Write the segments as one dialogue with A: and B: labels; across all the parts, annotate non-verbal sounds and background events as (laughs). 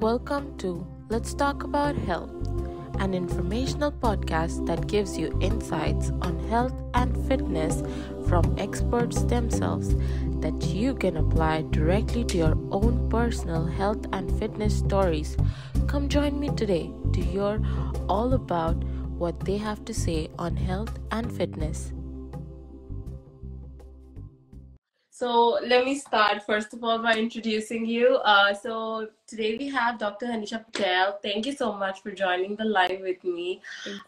A: Welcome to Let's Talk About Health, an informational podcast that gives you insights on health and fitness from experts themselves that you can apply directly to your own personal health and fitness stories. Come join me today to hear all about what they have to say on health and fitness. So let me start first of all by introducing you. Uh, so today we have Dr. Hanisha Patel. Thank you so much for joining the live with me.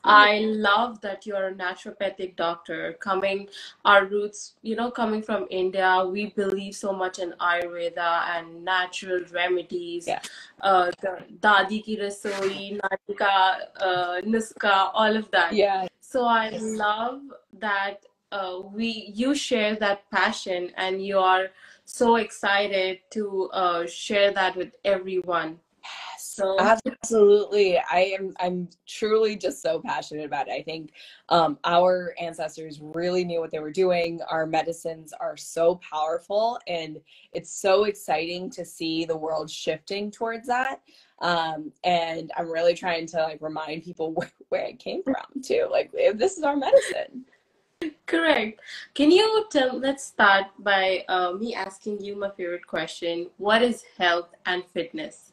A: I love that you're a naturopathic doctor. Coming our roots, you know, coming from India, we believe so much in Ayurveda and natural remedies.
B: Yeah.
A: Uh, dadi ki rasoi, natika, uh, nuska, all of that.
B: Yeah.
A: So I love that uh, we you share that passion and you are so excited to uh, share that with everyone. So
B: Absolutely. I am I'm truly just so passionate about it. I think um, our ancestors really knew what they were doing. Our medicines are so powerful and it's so exciting to see the world shifting towards that. Um, and I'm really trying to like remind people (laughs) where, where it came from too. Like this is our medicine.
A: Correct. Can you tell? Let's start by uh, me asking you my favorite question. What is health and fitness?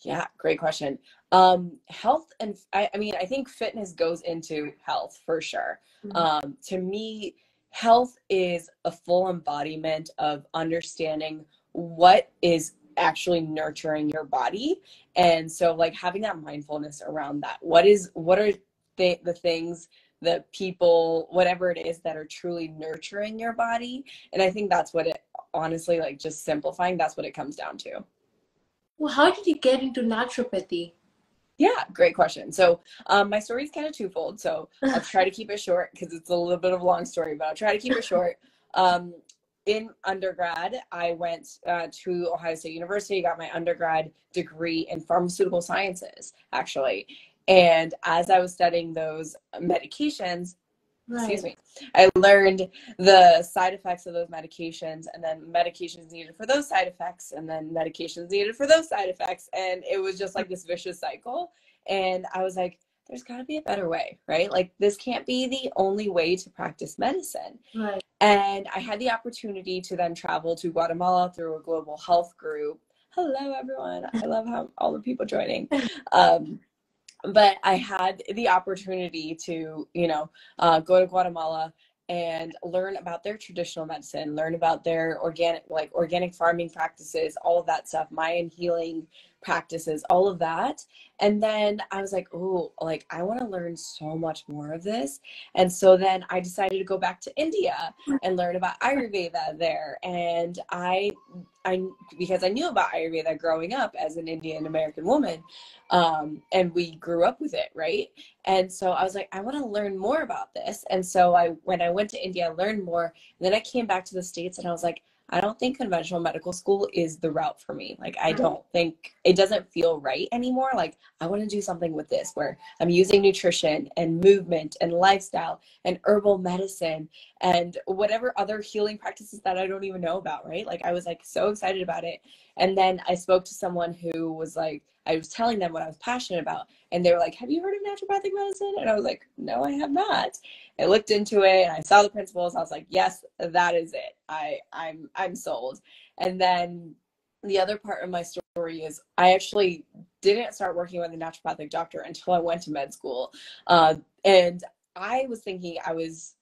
B: Yeah, great question. Um, health and I, I mean, I think fitness goes into health for sure.
A: Mhm.
B: Um, to me, health is a full embodiment of understanding what is actually nurturing your body. And so like having that mindfulness around that. What is what are the, the things that people, whatever it is that are truly nurturing your body? And I think that's what it honestly like just simplifying, that's what it comes down to.
A: Well, how did you get into naturopathy?
B: Yeah, great question. So, um, my story is kind of twofold. So, (laughs) I'll try to keep it short because it's a little bit of a long story, but I'll try to keep it short. Um, in undergrad, I went uh, to Ohio State University, got my undergrad degree in pharmaceutical sciences, actually. And as I was studying those medications, excuse me, I learned the side effects of those medications and then medications needed for those side effects and then medications needed for those side effects. And it was just like this vicious cycle. And I was like, there's got to be a better way, right? Like, this can't be the only way to practice medicine.
A: Right.
B: And I had the opportunity to then travel to Guatemala through a global health group. Hello, everyone. I love how all the people joining. (laughs) Um, but I had the opportunity to, you know, uh, go to Guatemala and learn about their traditional medicine, learn about their organic, like organic farming practices, all of that stuff, Mayan healing practices, all of that. And then I was like, oh, like I want to learn so much more of this. And so then I decided to go back to India and learn about Ayurveda there. And I, I, because I knew about Ayurveda growing up as an Indian American woman, um, and we grew up with it, right? And so I was like, I want to learn more about this. And so I, when I went to India, I learned more. And then I came back to the States and I was like, I don't think conventional medical school is the route for me. Like, I mm-hmm. don't think it doesn't feel right anymore. Like, I want to do something with this where I'm using nutrition and movement and lifestyle and herbal medicine and whatever other healing practices that I don't even know about, right? Like, I was like so excited about it. And then I spoke to someone who was like, I was telling them what I was passionate about, and they were like, Have you heard of naturopathic medicine? And I was like, No, I have not. I looked into it and I saw the principles. I was like, Yes, that is it. I, I'm I'm sold. And then the other part of my story is I actually didn't start working with a naturopathic doctor until I went to med school. Uh, and I was thinking I was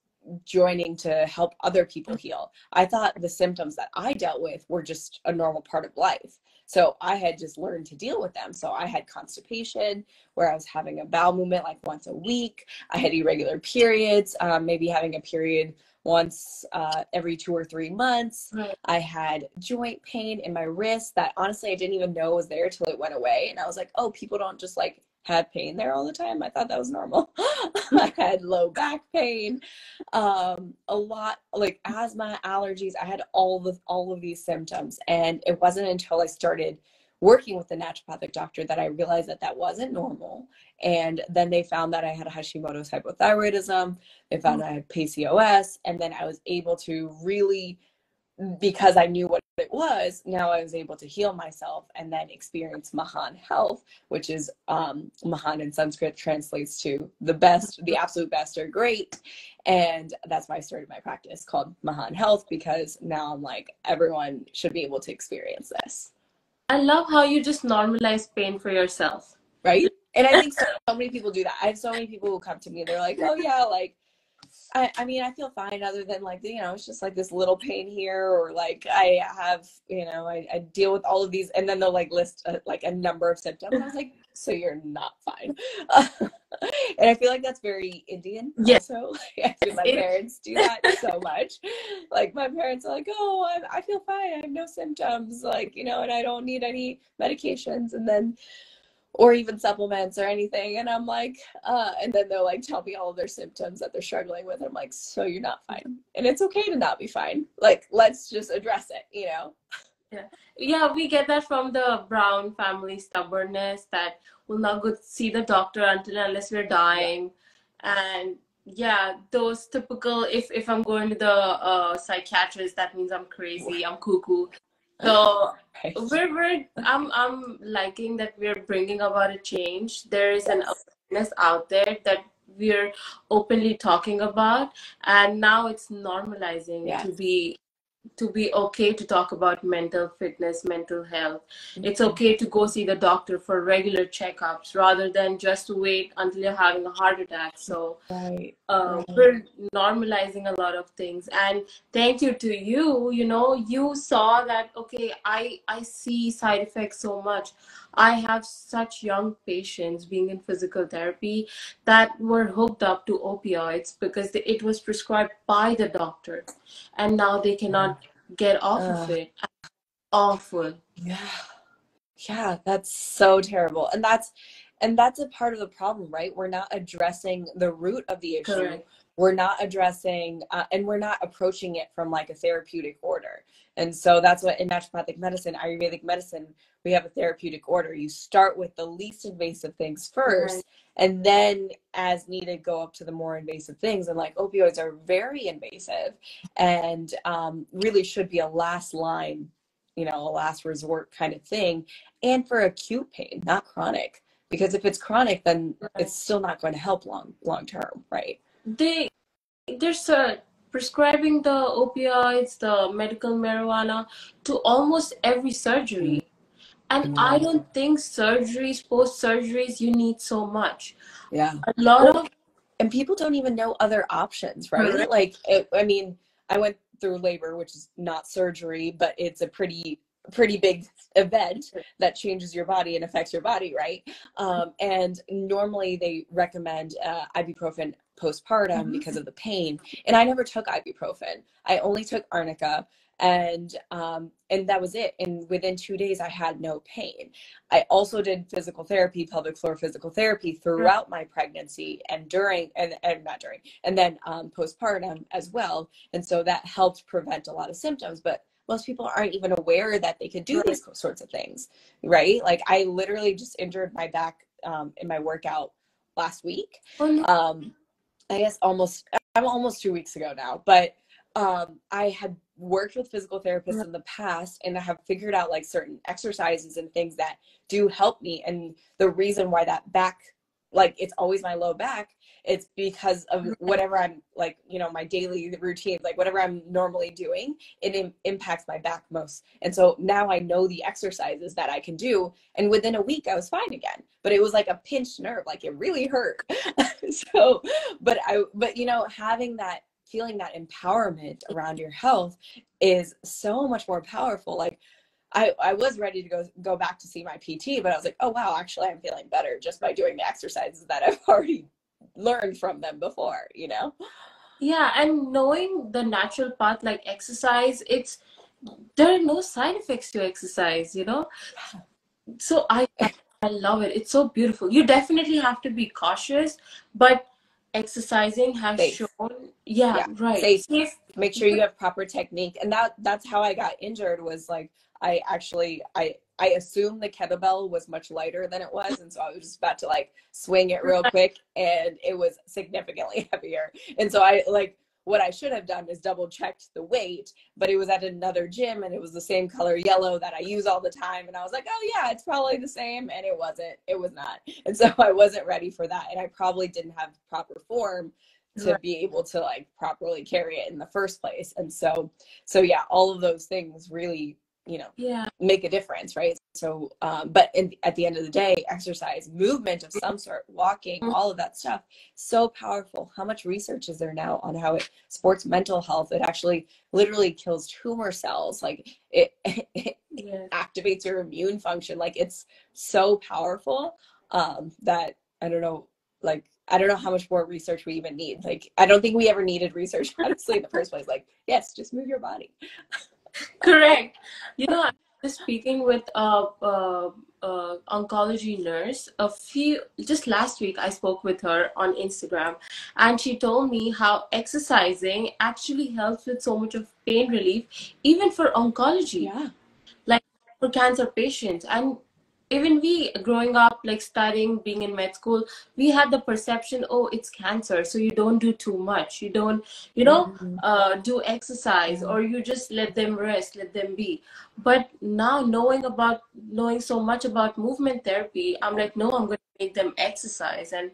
B: joining to help other people heal. I thought the symptoms that I dealt with were just a normal part of life. So I had just learned to deal with them. So I had constipation where I was having a bowel movement like once a week. I had irregular periods, um, maybe having a period once uh, every two or three months.
A: Right.
B: I had joint pain in my wrist that honestly I didn't even know was there till it went away. And I was like, oh, people don't just like have pain there all the time. I thought that was normal. (laughs) I had low back pain, um, a lot like asthma, allergies. I had all the all of these symptoms, and it wasn't until I started working with the naturopathic doctor that I realized that that wasn't normal. And then they found that I had Hashimoto's hypothyroidism. They found I had PCOS, and then I was able to really because I knew what it was, now I was able to heal myself and then experience Mahan health, which is um, Mahan in Sanskrit translates to the best, the absolute best or great. And that's why I started my practice called Mahan Health because now I'm like, everyone should be able to experience this.
A: I love how you just normalize pain for yourself.
B: Right. And I think so, so many people do that. I have so many people who come to me, they're like, oh, yeah, like, I, I mean, I feel fine other than like, you know, it's just like this little pain here, or like I have, you know, I, I deal with all of these. And then they'll like list a, like a number of symptoms. I was (laughs) like, so you're not fine. Uh, (laughs) and I feel like that's very Indian.
A: Yes.
B: Also, (laughs) I see my parents do that so much. Like my parents are like, oh, I, I feel fine. I have no symptoms. Like, you know, and I don't need any medications. And then, or even supplements or anything. And I'm like, uh, and then they'll like tell me all of their symptoms that they're struggling with. I'm like, so you're not fine. And it's okay to not be fine. Like, let's just address it, you know?
A: Yeah. Yeah, we get that from the Brown family stubbornness that will not go see the doctor until unless we're dying. Yeah. And yeah, those typical if if I'm going to the uh, psychiatrist, that means I'm crazy, I'm cuckoo. So we're, we're I'm I'm liking that we're bringing about a change. There is an awareness out there that we're openly talking about, and now it's normalizing yes. to be to be okay to talk about mental fitness, mental health. Mm-hmm. It's okay to go see the doctor for regular checkups rather than just wait until you're having a heart attack. So
B: right.
A: Uh, right. we're normalizing a lot of things. And thank you to you. You know, you saw that okay. I I see side effects so much. I have such young patients being in physical therapy that were hooked up to opioids because it was prescribed by the doctor, and now they cannot get off uh, of it. Awful.
B: Yeah. Yeah, that's so terrible. And that's and that's a part of the problem, right? We're not addressing the root of the issue. Correct. We're not addressing uh, and we're not approaching it from like a therapeutic order. And so that's what in naturopathic medicine, Ayurvedic medicine, we have a therapeutic order. You start with the least invasive things first, right. and then, as needed, go up to the more invasive things. And like opioids are very invasive and um, really should be a last line, you know, a last resort kind of thing. And for acute pain, not chronic. Because if it's chronic, then right. it's still not going to help long long term, right?
A: They there's a prescribing the opioids, the medical marijuana to almost every surgery. And I don't think surgeries, post surgeries, you need so much.
B: Yeah.
A: A lot of.
B: And people don't even know other options, right? Mm-hmm. Like, it, I mean, I went through labor, which is not surgery, but it's a pretty pretty big event that changes your body and affects your body, right? Um, and normally they recommend uh, ibuprofen postpartum mm-hmm. because of the pain. And I never took ibuprofen. I only took arnica and um, and that was it and within two days i had no pain i also did physical therapy pelvic floor physical therapy throughout my pregnancy and during and, and not during and then um, postpartum as well and so that helped prevent a lot of symptoms but most people aren't even aware that they could do these sorts of things right like i literally just injured my back um, in my workout last week oh, um, I guess almost I'm almost two weeks ago now, but um, I had worked with physical therapists in the past and I have figured out like certain exercises and things that do help me. And the reason why that back, like it's always my low back, it's because of mm-hmm. whatever I'm like, you know, my daily routine, like whatever I'm normally doing, it Im- impacts my back most. And so now I know the exercises that I can do. And within a week, I was fine again. But it was like a pinched nerve, like it really hurt. (laughs) so, but I, but you know, having that feeling that empowerment around your health is so much more powerful. Like, I, I was ready to go go back to see my PT, but I was like, oh wow, actually I'm feeling better just by doing the exercises that I've (laughs) already learned from them before, you know?
A: Yeah, and knowing the natural path like exercise, it's there are no side effects to exercise, you know? So I I love it. It's so beautiful. You definitely have to be cautious, but exercising has Safe. shown yeah, yeah, right.
B: Safe. Safe. Make sure you have proper technique. And that that's how I got injured was like I actually I I assumed the kettlebell was much lighter than it was, and so I was just about to like swing it real (laughs) quick, and it was significantly (laughs) heavier. And so I like what I should have done is double checked the weight, but it was at another gym and it was the same color yellow that I use all the time. And I was like, oh, yeah, it's probably the same. And it wasn't. It was not. And so (laughs) I wasn't ready for that. And I probably didn't have proper form to right. be able to like properly carry it in the first place. And so, so yeah, all of those things really you know
A: yeah
B: make a difference right so um, but in, at the end of the day exercise movement of some sort walking mm-hmm. all of that stuff so powerful how much research is there now on how it supports mental health it actually literally kills tumor cells like it, (laughs) it yeah. activates your immune function like it's so powerful um, that i don't know like I don't know how much more research we even need. Like, I don't think we ever needed research, (laughs) honestly, in the first place. Like, yes, just move your body. (laughs)
A: Correct. You know, I was speaking with a, a, a, oncology nurse a few just last week. I spoke with her on Instagram, and she told me how exercising actually helps with so much of pain relief, even for oncology.
B: Yeah.
A: Like for cancer patients, and even we growing up like studying being in med school we had the perception oh it's cancer so you don't do too much you don't you know mm-hmm. uh, do exercise or you just let them rest let them be but now knowing about knowing so much about movement therapy i'm like no i'm going to make them exercise and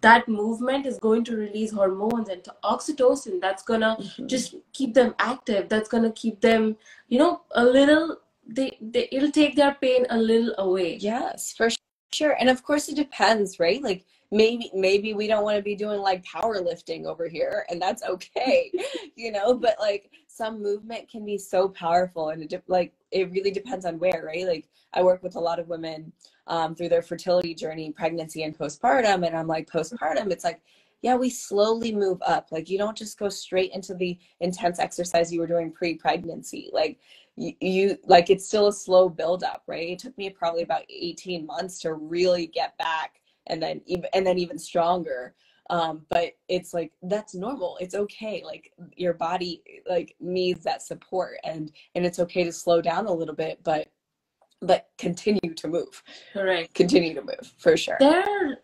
A: that movement is going to release hormones and oxytocin that's going to mm-hmm. just keep them active that's going to keep them you know a little they, they it'll take their pain a little away.
B: Yes for sure. And of course it depends right? Like maybe maybe we don't want to be doing like powerlifting over here and that's okay (laughs) you know? But like some movement can be so powerful and it like it really depends on where right? Like i work with a lot of women um, through their fertility journey pregnancy and postpartum and i'm like postpartum it's like yeah we slowly move up. Like you don't just go straight into the intense exercise you were doing pre-pregnancy. Like you, you like it's still a slow build up right? It took me probably about 18 months to really get back and then even and then even stronger. Um but it's like that's normal. It's okay. Like your body like needs that support and and it's okay to slow down a little bit but but continue to move.
A: Correct.
B: Continue to move for sure.
A: There are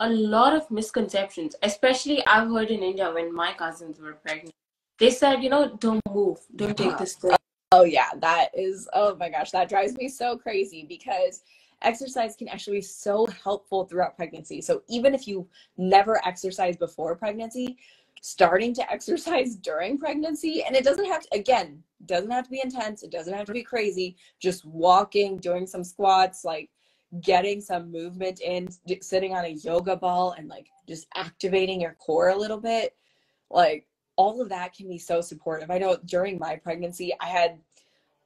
A: a lot of misconceptions especially i've heard in india when my cousins were pregnant. They said you know don't move. Don't take this thing
B: Oh yeah, that is oh my gosh, that drives me so crazy because exercise can actually be so helpful throughout pregnancy. So even if you never exercised before pregnancy, starting to (laughs) exercise during pregnancy and it doesn't have to again, doesn't have to be intense, it doesn't have to be crazy, just walking, doing some squats, like getting some movement in, sitting on a yoga ball and like just activating your core a little bit. Like all of that can be so supportive. I know during my pregnancy, I had,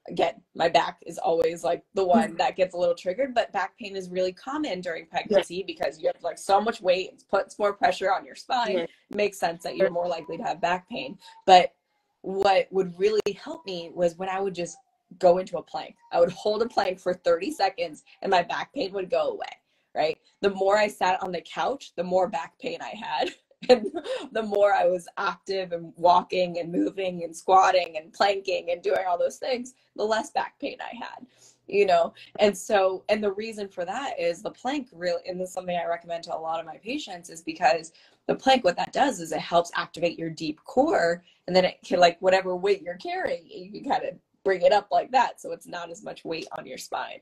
B: again, my back is always like the (laughs) one that gets a little triggered, but back pain is really common during pregnancy yeah. because you have like so much weight, it puts more pressure on your spine. Yeah. It makes sense that you're more likely to have back pain. But what would really help me was when I would just go into a plank. I would hold a plank for 30 seconds and my back pain would go away, right? The more I sat on the couch, the more back pain I had. And the more I was active and walking and moving and squatting and planking and doing all those things, the less back pain I had, you know? And so, and the reason for that is the plank really, and this is something I recommend to a lot of my patients is because the plank, what that does is it helps activate your deep core and then it can like whatever weight you're carrying, you can kind of bring it up like that. So it's not as much weight on your spine.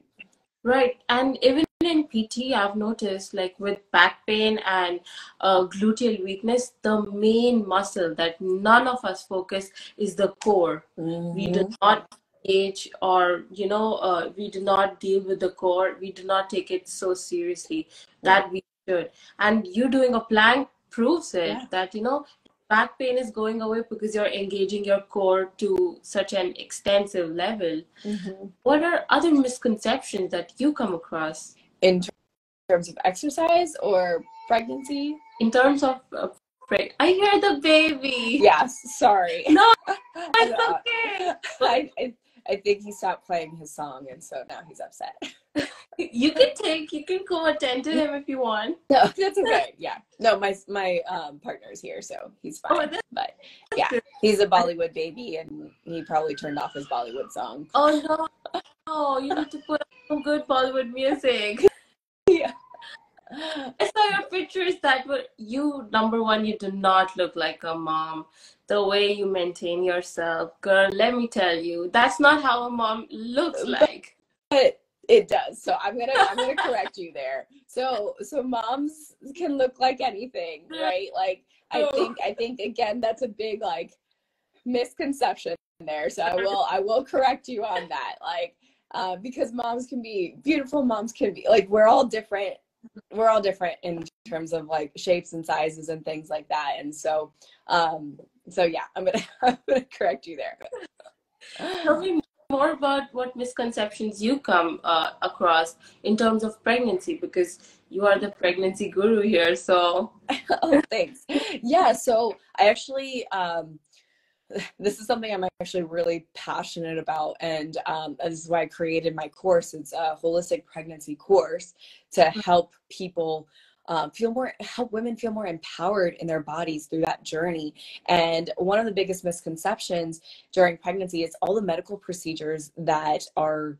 A: Right. And even in PT, I've noticed like with back pain and uh, gluteal weakness, the main muscle that none of us focus is the core. Mm-hmm. We do mm-hmm. not age or you know uh, we do not deal with the core we do not take it so seriously that we should and you doing a plank proves it yeah. that you know back pain is going away because you're engaging your core to such an extensive level. Mm-hmm. What are other misconceptions that you come across?
B: In terms of exercise or pregnancy?
A: In terms of uh, I hear the baby.
B: Yes, sorry.
A: No, (laughs) it's okay. (laughs)
B: I, I, I think he stopped playing his song, and so now he's upset. (laughs)
A: you can take, you can go attend to him if you want.
B: No, that's okay. Yeah, no, my my um, partner's here, so he's oh, fine. Oh, but yeah, he's a Bollywood baby, and he probably turned off his Bollywood song.
A: Oh no! Oh, you need to put good Bollywood music. (laughs)
B: Yeah.
A: I saw your pictures that were you number one you do not look like a mom. The way you maintain yourself. Girl let me tell you that's not how a mom looks like.
B: but it does. So i'm gonna i'm gonna correct you there. So so moms can look like anything (laughs) right? Like i oh. think i think again that's a big like misconception there. So i (laughs) will i will correct you on that. Like uh, because moms can be beautiful moms can be like we're all different we're all different in terms of like shapes and sizes and things like that. And so um so yeah i'm gonna (laughs) i'm gonna correct you there.
A: Tell me more about what misconceptions you come uh, across in terms of pregnancy because you are the pregnancy guru here so. (laughs)
B: Oh thanks. Yeah so i actually um (laughs) this is something I'm actually really passionate about, and um, this is why I created my course. It's a holistic pregnancy course to mm-hmm. help people um, feel more, help women feel more empowered in their bodies through that journey. And one of the biggest misconceptions during pregnancy is all the medical procedures that are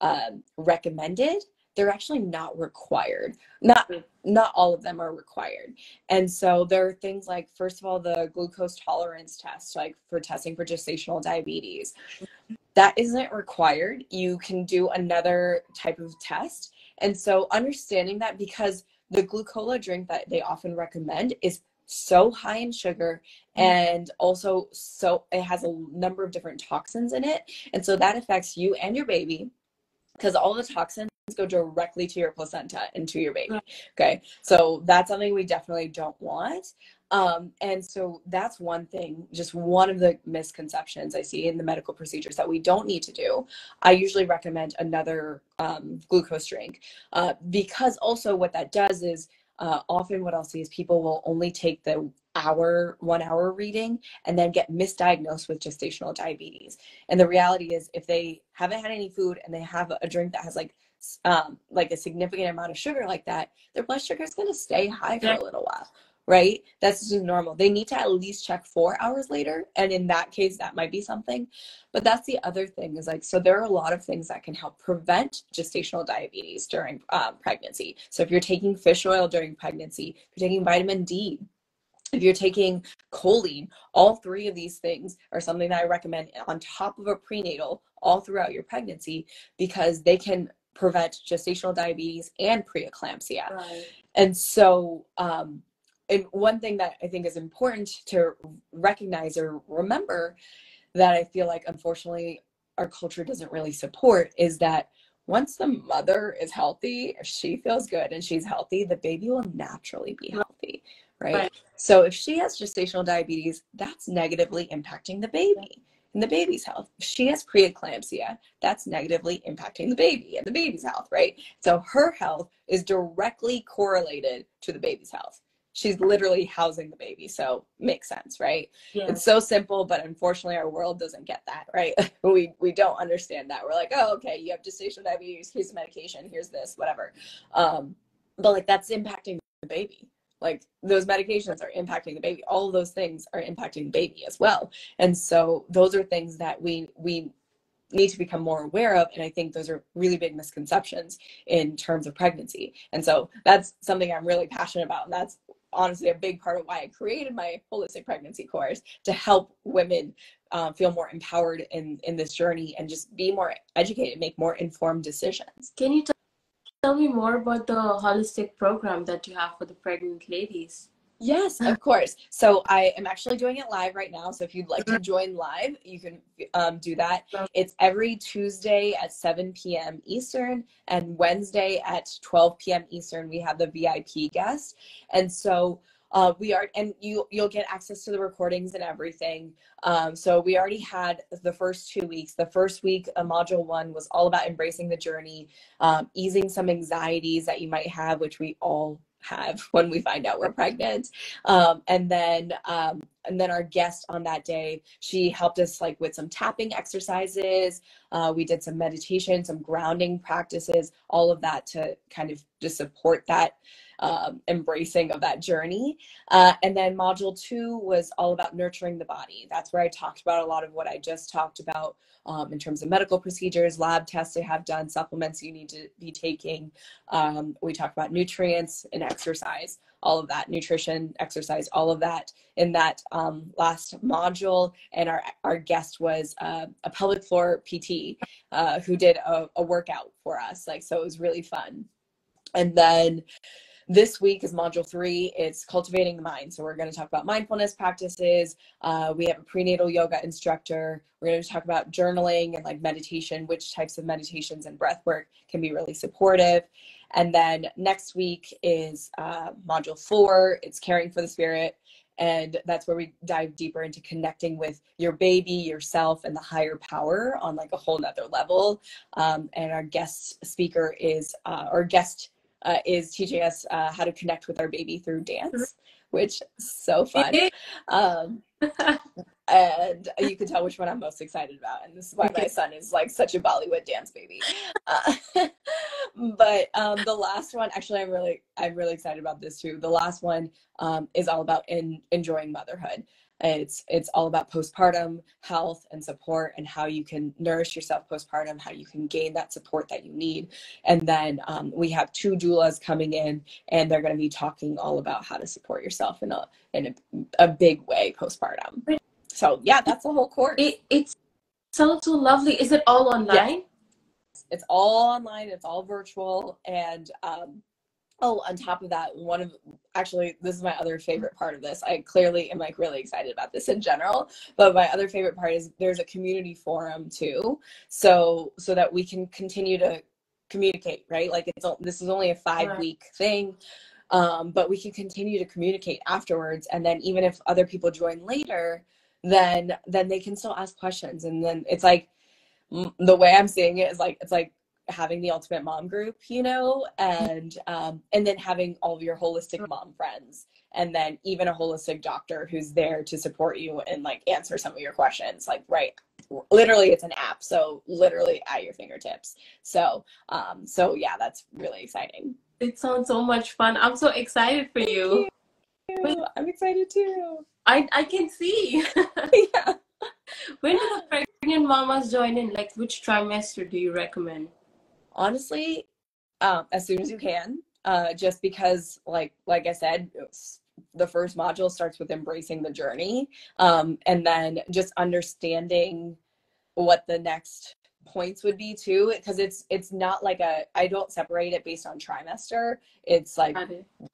B: um, recommended they're actually not required. Not not all of them are required. And so there are things like first of all the glucose tolerance test like for testing for gestational diabetes. That isn't required. You can do another type of test. And so understanding that because the glucola drink that they often recommend is so high in sugar mm-hmm. and also so it has a number of different toxins in it and so that affects you and your baby because all the toxins go directly to your placenta and to your baby. Okay. So that's something we definitely don't want. Um, and so that's one thing, just one of the misconceptions I see in the medical procedures that we don't need to do. I usually recommend another um, glucose drink uh, because also what that does is uh, often what I'll see is people will only take the hour, one hour reading and then get misdiagnosed with gestational diabetes. And the reality is, if they haven't had any food and they have a drink that has like um, like a significant amount of sugar like that, their blood sugar is going to stay high for a little while, right? That's just normal. They need to at least check four hours later. And in that case, that might be something. But that's the other thing is like, so there are a lot of things that can help prevent gestational diabetes during um, pregnancy. So if you're taking fish oil during pregnancy, if you're taking vitamin D, if you're taking choline, all three of these things are something that I recommend on top of a prenatal all throughout your pregnancy because they can prevent gestational diabetes and preeclampsia. Right. And so, um, and one thing that I think is important to recognize or remember that I feel like unfortunately our culture doesn't really support is that once the mother is healthy, if she feels good and she's healthy, the baby will naturally be healthy, right? right. So if she has gestational diabetes, that's negatively impacting the baby the baby's health. If she has preeclampsia, that's negatively impacting the baby and the baby's health, right? So her health is directly correlated to the baby's health. She's literally housing the baby, so makes sense, right? Yeah. It's so simple, but unfortunately, our world doesn't get that, right? (laughs) we we don't understand that. We're like, oh, okay, you have gestational diabetes. Here's the medication. Here's this, whatever. Um, but like that's impacting the baby like those medications are impacting the baby. All of those things are impacting the baby as well. And so those are things that we we need to become more aware of and i think those are really big misconceptions in terms of pregnancy. And so that's something i'm really passionate about and that's honestly a big part of why i created my holistic pregnancy course to help women uh, feel more empowered in in this journey and just be more educated make more informed decisions.
A: Can you tell me more about the holistic program that you have for the pregnant ladies?
B: Yes, of course. So I am actually doing it live right now. So if you'd like to join live, you can um, do that. It's every Tuesday at 7 p.m. Eastern and Wednesday at 12 p.m. Eastern. We have the VIP guest. And so uh, we are and you you'll get access to the recordings and everything. Um, so we already had the first two weeks. The first week uh, module one was all about embracing the journey um, easing some anxieties that you might have which we all have (laughs) when we find out we're pregnant. Um, and then um, and then our guest on that day she helped us like with some tapping exercises. Uh, we did some meditation some grounding practices all of that to kind of just support that um, embracing of that journey. Uh, and then module two was all about nurturing the body. That's where I talked about a lot of what I just talked about um, in terms of medical procedures, lab tests to have done, supplements you need to be taking. Um, we talked about nutrients and exercise all of that nutrition exercise all of that in that um, last module and our our guest was uh, a pelvic floor pt uh, who did a, a workout for us like so it was really fun and then this week is module three. It's cultivating the mind. So we're going to talk about mindfulness practices. Uh, we have a prenatal yoga instructor. We're going to talk about journaling and like meditation, which types of meditations and breath work can be really supportive. And then next week is uh, module four. It's caring for the spirit. And that's where we dive deeper into connecting with your baby, yourself, and the higher power on like a whole nother level. Um, and our guest speaker is, uh, or guest uh, is teaching us uh, how to connect with our baby through dance, which is so fun. Um, (laughs) and you can tell which one I'm most excited about. And this is why my son is like such a Bollywood dance baby. Uh, (laughs) but um, the last one, actually, I'm really, I'm really excited about this too. The last one um, is all about in, enjoying motherhood. It's it's all about postpartum health and support and how you can nourish yourself postpartum, how you can gain that support that you need. And then um, we have two doulas coming in, and they're going to be talking all about how to support yourself in a in a, a big way postpartum. So yeah, that's the whole course.
A: It, it's so so lovely. Is it all online?
B: It's all online. It's all virtual, and um, Oh, on top of that, one of actually this is my other favorite part of this. I clearly am like really excited about this in general, but my other favorite part is there's a community forum too. So so that we can continue to communicate, right? Like it's this is only a 5 week thing. Um, but we can continue to communicate afterwards and then even if other people join later, then then they can still ask questions and then it's like the way I'm seeing it is like it's like having the ultimate mom group you know and um, and then having all of your holistic mom friends and then even a holistic doctor who's there to support you and like answer some of your questions like right literally it's an app so literally at your fingertips. So um so yeah that's really exciting.
A: It sounds so much fun. I'm so excited for you.
B: you. i'm excited too.
A: I i can see. (laughs) (laughs) Yeah. When do the pregnant mamas join in? Like which trimester do you recommend
B: honestly um, as soon as you can uh, just because like like i said the first module starts with embracing the journey um, and then just understanding what the next points would be too because it's it's not like a i don't separate it based on trimester. It's like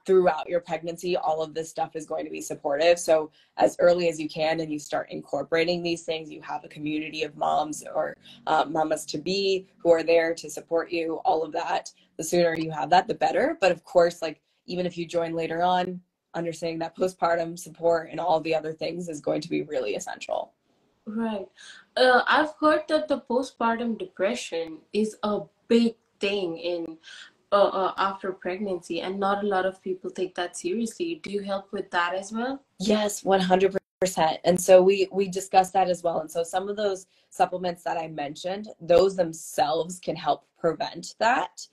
B: throughout your pregnancy all of this stuff is going to be supportive. So as early as you can and you start incorporating these things you have a community of moms or um, mamas to be who are there to support you all of that. The sooner you have that the better. But of course like even if you join later on understanding that postpartum support and all the other things is going to be really essential
A: Right. Uh, I've heard that the postpartum depression is a big thing in uh, uh, after pregnancy, and not a lot of people take that seriously. Do you help with that as well?
B: Yes, one hundred percent. And so we we discussed that as well. And so some of those supplements that I mentioned, those themselves can help prevent that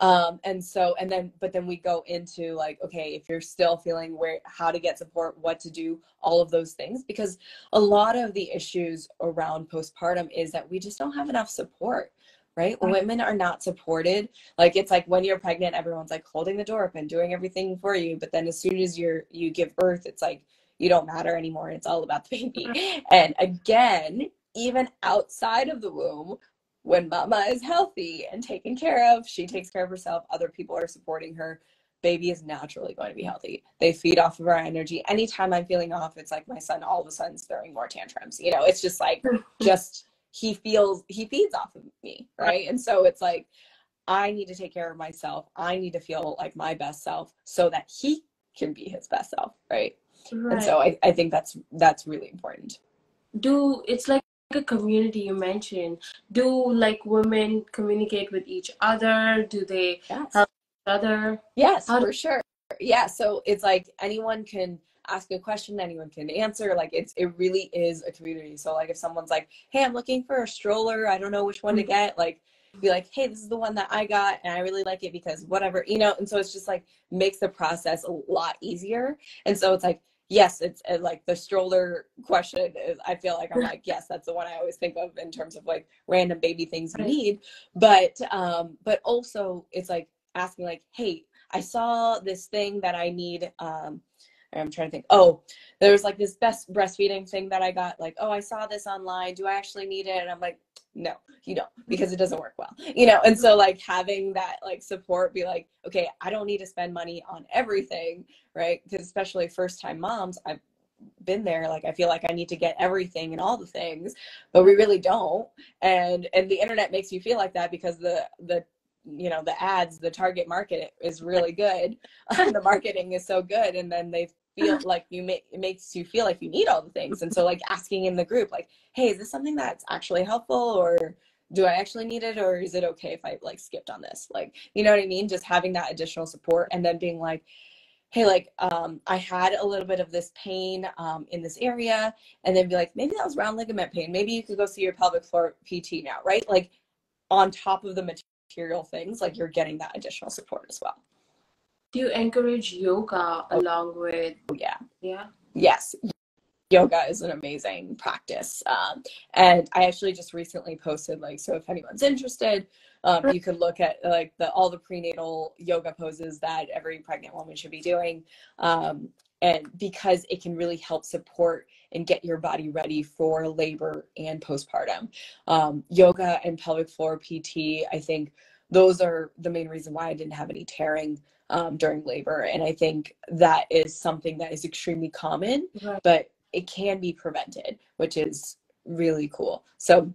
B: um, and so and then but then we go into like okay if you're still feeling where how to get support what to do all of those things because a lot of the issues around postpartum is that we just don't have enough support right? right. Women are not supported. Like it's like when you're pregnant everyone's like holding the door open doing everything for you but then as soon as you're you give birth it's like you don't matter anymore it's all about the baby. And again even outside of the womb when mama is healthy and taken care of, she takes care of herself, other people are supporting her, baby is naturally going to be healthy. They feed off of our energy. Anytime I'm feeling off, it's like my son all of a sudden is throwing more tantrums. You know, it's just like (laughs) just he feels he feeds off of me, right? And so it's like I need to take care of myself. I need to feel like my best self so that he can be his best self, right? right. And so I, I think that's that's really important.
A: Do it's like a community you mentioned do like women communicate with each other? Do they yes. help each other?
B: Yes How for sure. Yeah so it's like anyone can ask a question anyone can answer like it's it really is a community. So like if someone's like hey i'm looking for a stroller i don't know which one to mm-hmm. get like be like hey this is the one that i got and i really like it because whatever you know and so it's just like makes the process a lot easier. And so it's like yes, it's uh, like the stroller question is, I feel like I'm like, yes, that's the one I always think of in terms of like random baby things you need. But, um, but also it's like asking like, hey, I saw this thing that I need. Um, I'm trying to think. Oh, there's like this best breastfeeding thing that I got. Like, oh, I saw this online. Do I actually need it? And I'm like, no, you don't, because it doesn't work well, you know. And so like having that like support, be like, okay, I don't need to spend money on everything, right? Because especially first time moms, I've been there like i feel like i need to get everything and all the things but we really don't and and the internet makes you feel like that because the the you know the ads the target market is really good (laughs) the marketing is so good and then they feel (laughs) like you make it makes you feel like you need all the things. And so like asking in the group like hey is this something that's actually helpful or do i actually need it or is it okay if i like skipped on this? Like you know what i mean? Just having that additional support and then being like hey like um, i had a little bit of this pain um, in this area and then be like maybe that was round ligament pain. Maybe you could go see your pelvic floor pt now right? Like on top of the material things like you're getting that additional support as well
A: do you encourage yoga along with
B: oh, yeah.
A: Yeah?
B: Yes. Yoga is an amazing practice um, and i actually just recently posted like so if anyone's interested um, you can look at like the all the prenatal yoga poses that every pregnant woman should be doing um, and because it can really help support and get your body ready for labor and postpartum. Um, yoga and pelvic floor pt i think those are the main reason why i didn't have any tearing um, during labor. And I think that is something that is extremely common, right. but it can be prevented, which is really cool. So,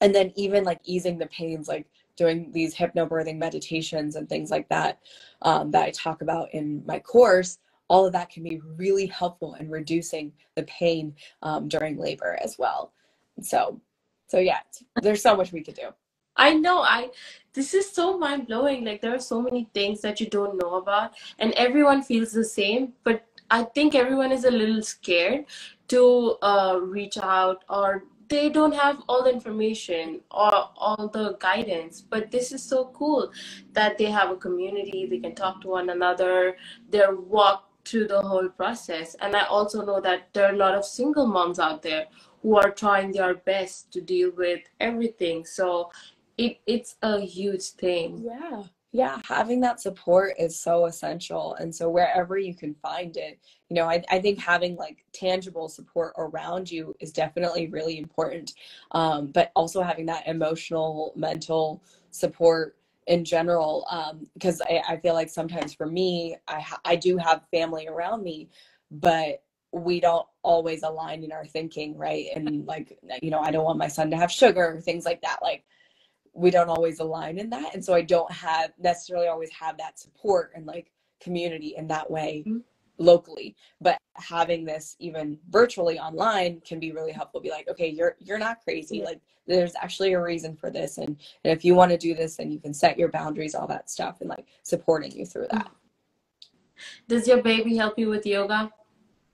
B: and then even like easing the pains, like doing these hypnobirthing meditations and things like that, um, that I talk about in my course, all of that can be really helpful in reducing the pain um, during labor as well. So, so yeah, there's so much we could do.
A: I know. I this is so mind blowing. Like there are so many things that you don't know about, and everyone feels the same. But I think everyone is a little scared to uh, reach out, or they don't have all the information or all the guidance. But this is so cool that they have a community. They can talk to one another. They're walked through the whole process. And I also know that there are a lot of single moms out there who are trying their best to deal with everything. So it it's a huge thing.
B: Yeah. Yeah having that support is so essential and so wherever you can find it you know i, I think having like tangible support around you is definitely really important um, but also having that emotional mental support in general because um, I, I feel like sometimes for me I, I do have family around me but we don't always align in our thinking right? And like you know i don't want my son to have sugar things like that like we don't always align in that and so i don't have necessarily always have that support and like community in that way mm-hmm. locally. But having this even virtually online can be really helpful be like okay you're you're not crazy like there's actually a reason for this and, and if you want to do this then you can set your boundaries all that stuff and like supporting you through that.
A: Does your baby help you with yoga?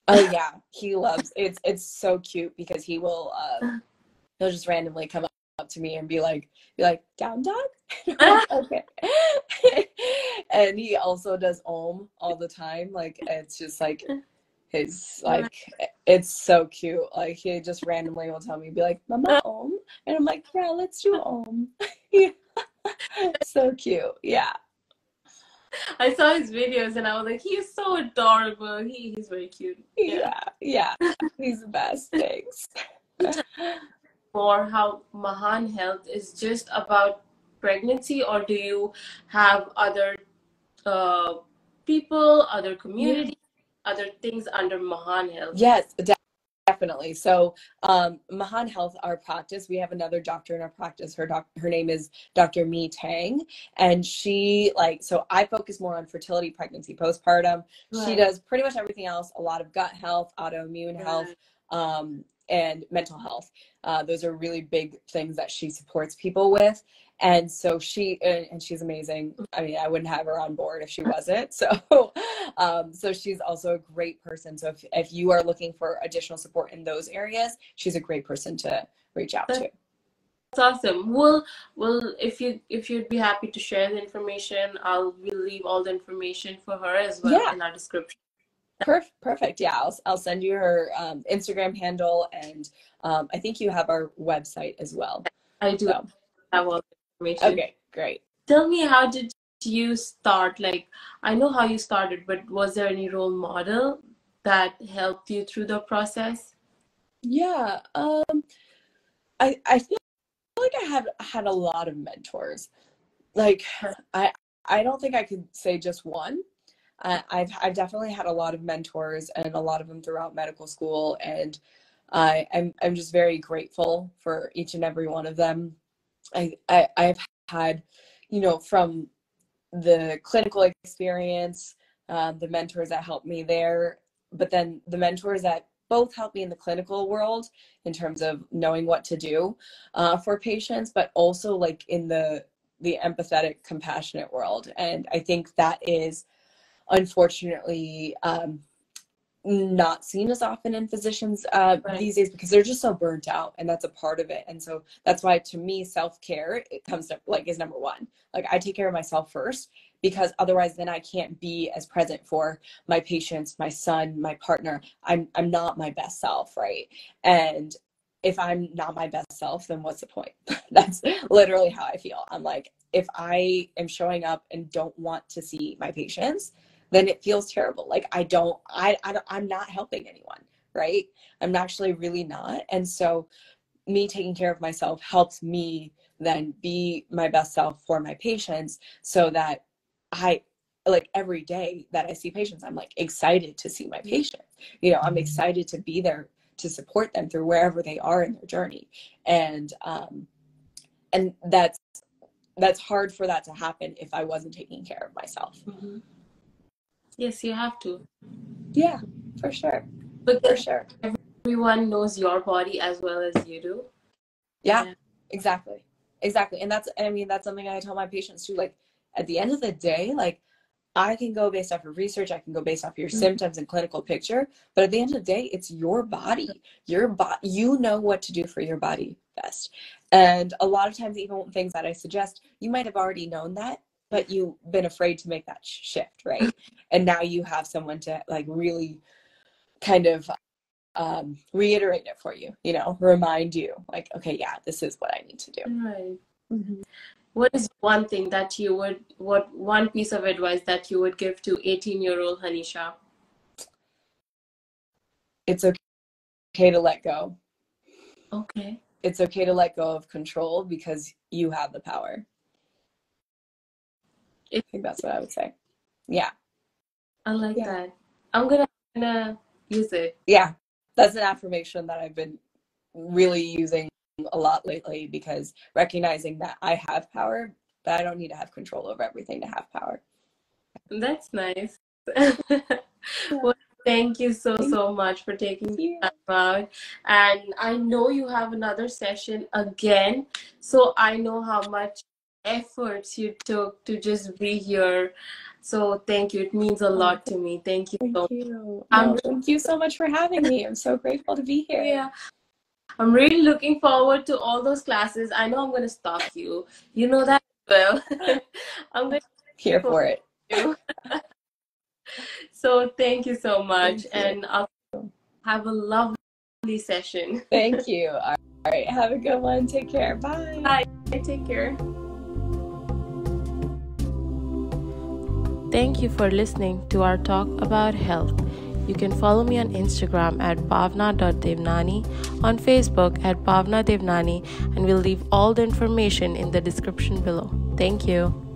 B: Oh yeah. He loves it's it's so cute because he will uh (laughs) he'll just randomly come up to me and be like, be like, down dog? (laughs) (laughs) okay. (laughs) and he also does om all the time. Like it's just like his like it's so cute. Like he just randomly will tell me, be like, Mama oh. om. And I'm like, yeah, let's do om. so cute. Yeah.
A: I saw his videos and I was like, he's so adorable. He he's very cute.
B: Yeah, yeah. yeah. He's the best. Thanks
A: for how Mahan Health is just about pregnancy, or do you have other uh, people, other communities, yeah. other things under Mahan Health?
B: Yes, definitely. So, um, Mahan Health, our practice, we have another doctor in our practice. Her doc, her name is Dr. Mi Tang, and she like so. I focus more on fertility, pregnancy, postpartum. Right. She does pretty much everything else. A lot of gut health, autoimmune right. health. Um, and mental health. Uh, those are really big things that she supports people with. And so she and she's amazing. I mean, I wouldn't have her on board if she wasn't. (laughs) So, um, so she's also a great person. So if if you are looking for additional support in those areas, she's a great person to reach out to.
A: That's awesome. Well, well, if you if you'd be happy to share the information, I'll we'll leave all the information for her as well yeah. in our description.
B: Perfect. Perfect. Yeah, I'll, I'll send you her um, Instagram handle, and um, I think you have our website as well.
A: I do so. have all the information.
B: Okay, great.
A: Tell me, how did you start? Like, I know how you started, but was there any role model that helped you through the process?
B: Yeah, um, I I feel like I have had a lot of mentors. Like, I I don't think I could say just one. Uh, I've I've definitely had a lot of mentors, and a lot of them throughout medical school, and I'm I'm just very grateful for each and every one of them. I, I I've had, you know, from the clinical experience, uh, the mentors that helped me there, but then the mentors that both helped me in the clinical world in terms of knowing what to do uh, for patients, but also like in the the empathetic, compassionate world. And I think that is unfortunately um, not seen as often in physicians uh, right. these days because they're just so burnt out and that's a part of it. And so that's why to me self-care it comes to like is number one. Like i take care of myself first because otherwise then i can't be as present for my patients my son my partner. I'm i'm not my best self right? And if i'm not my best self then what's the point? (laughs) That's literally how i feel. I'm like if i am showing up and don't want to see my patients then it feels terrible. Like I don't, I, I don't, I'm not helping anyone, right? I'm actually really not. And so me taking care of myself helps me then be my best self for my patients so that I like every day that I see patients, I'm like excited to see my patients. You know, I'm mm-hmm. excited to be there to support them through wherever they are in their journey. And um and that's that's hard for that to happen if I wasn't taking care of myself. Mm-hmm.
A: Yes, you have to.
B: Yeah, for sure.
A: But for sure. Everyone knows your body as well as you do.
B: Yeah, yeah, exactly. Exactly. And that's, I mean, that's something I tell my patients too. Like, at the end of the day, like, I can go based off of research, I can go based off your mm-hmm. symptoms and clinical picture, but at the end of the day, it's your body. Your body, you know what to do for your body best. And a lot of times, even things that I suggest, you might have already known that, but you've been afraid to make that shift right? (laughs) And now you have someone to like really kind of um, reiterate it for you you know remind you like okay yeah this is what i need to do.
A: Right. Mm-hmm. what is one thing that you would what one piece of advice that you would give to 18 year old hanisha?
B: It's okay to let go.
A: Okay.
B: It's okay to let go of control because you have the power I think that's what I would say. Yeah.
A: I like yeah. that. I'm gonna, gonna use it.
B: Yeah. That's an affirmation that I've been really using a lot lately because recognizing that I have power, but I don't need to have control over everything to have power.
A: That's nice. (laughs) well, thank you so so much for taking the time out. And I know you have another session again, so I know how much efforts you took to just be here. So thank you. It means a lot to me. Thank you.
B: Thank so you. Um, thank you so much for having me. I'm so grateful to be here.
A: Yeah. I'm really looking forward to all those classes. I know I'm going to stalk you. You know that well. (laughs) I'm going to
B: here for it. (laughs)
A: so thank you so much. You. And I'll have a lovely session.
B: Thank you. (laughs) All right. Have a good one. Take care. Bye.
A: Bye. Take care. Thank you for listening to our talk about health. You can follow me on Instagram at bhavna.devnani, on Facebook at bhavna devnani, and we'll leave all the information in the description below. Thank you.